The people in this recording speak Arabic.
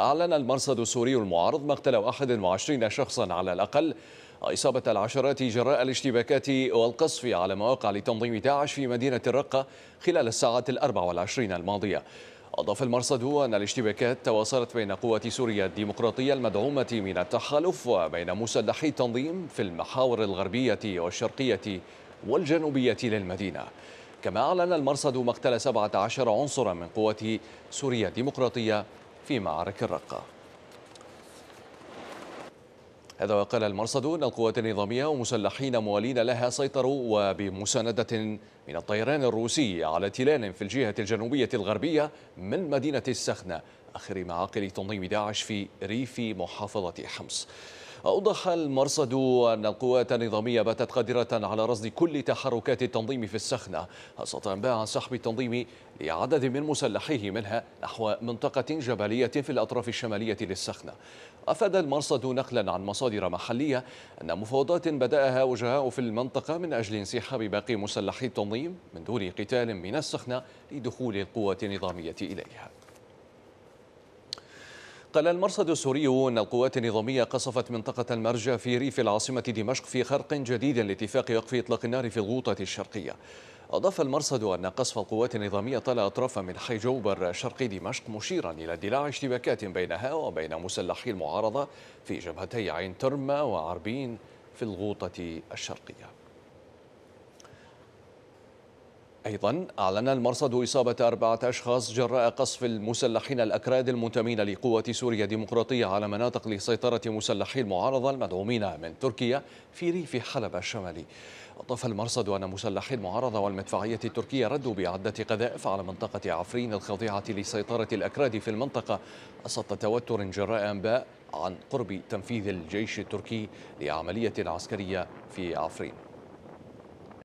أعلن المرصد السوري المعارض مقتل 21 شخصا على الأقل. إصابة العشرات جراء الاشتباكات والقصف على مواقع لتنظيم داعش في مدينة الرقة خلال الساعات الأربع والعشرين الماضية. أضاف المرصد أن الاشتباكات تواصلت بين قوات سوريا الديمقراطية المدعومة من التحالف وبين مسلحي التنظيم في المحاور الغربية والشرقية والجنوبية للمدينة. كما أعلن المرصد مقتل 17 عنصرا من قوات سوريا الديمقراطية في معارك الرقة. هذا وقال المرصد أن القوات النظامية ومسلحين موالين لها سيطروا وبمساندة من الطيران الروسي على تلال في الجهة الجنوبية الغربية من مدينة السخنة. آخر معاقل تنظيم داعش في ريف محافظة حمص. أوضح المرصد أن القوات النظامية باتت قادرة على رصد كل تحركات التنظيم في السخنة خاصة بعد سحب التنظيم لعدد من مسلحيه منها نحو منطقة جبلية في الأطراف الشمالية للسخنة. أفاد المرصد نقلا عن مصادر محلية أن مفاوضات بدأها وجهاء في المنطقة من أجل انسحاب باقي مسلحي التنظيم من دون قتال من السخنة لدخول القوات النظامية إليها. قال المرصد السوري أن القوات النظامية قصفت منطقة المرجى في ريف العاصمة دمشق في خرق جديد لاتفاق وقف إطلاق النار في الغوطة الشرقية. أضاف المرصد أن قصف القوات النظامية طال أطرافا من حي جوبر شرقي دمشق مشيرا إلى اندلاع اشتباكات بينها وبين مسلحي المعارضة في جبهتي عين ترمى وعربين في الغوطة الشرقية. أيضا أعلن المرصد إصابة أربعة أشخاص جراء قصف المسلحين الأكراد المنتمين لقوة سوريا الديمقراطية على مناطق لسيطرة مسلحي المعارضة المدعومين من تركيا في ريف حلب الشمالي. أضاف المرصد أن مسلحي المعارضة والمدفعية التركية ردوا بعدة قذائف على منطقة عفرين الخاضعة لسيطرة الأكراد في المنطقة. وسط توتر جراء أنباء عن قرب تنفيذ الجيش التركي لعملية عسكرية في عفرين.